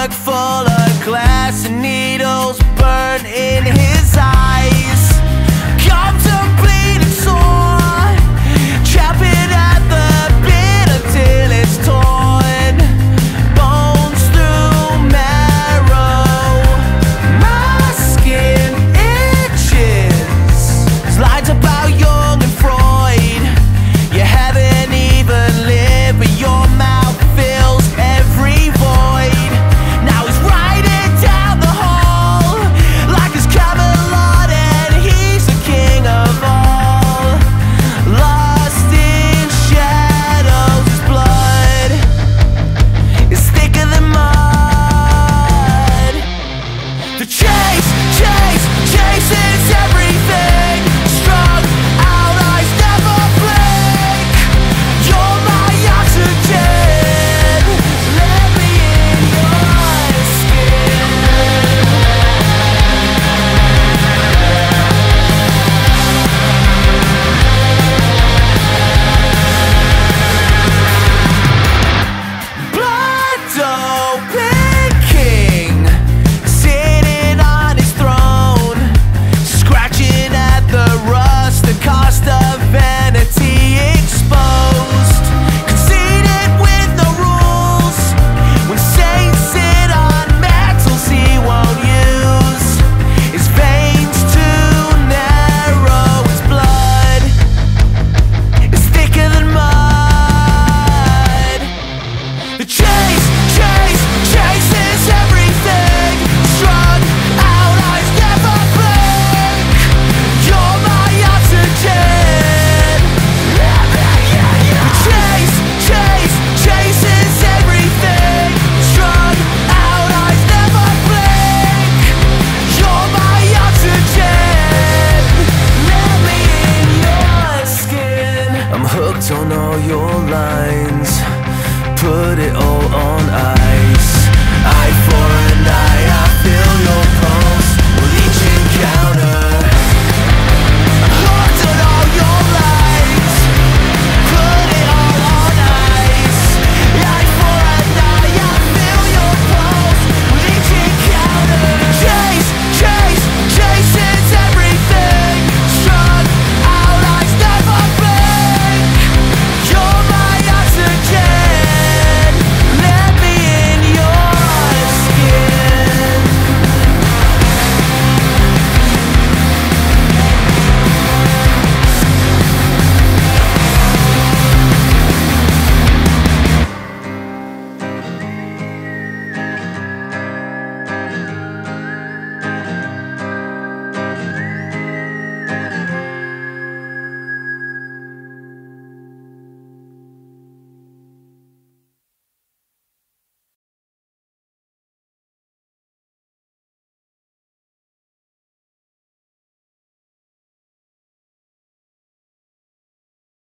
mug full of glass and needles burn in his eyes. on all your lines. Put it all on ice.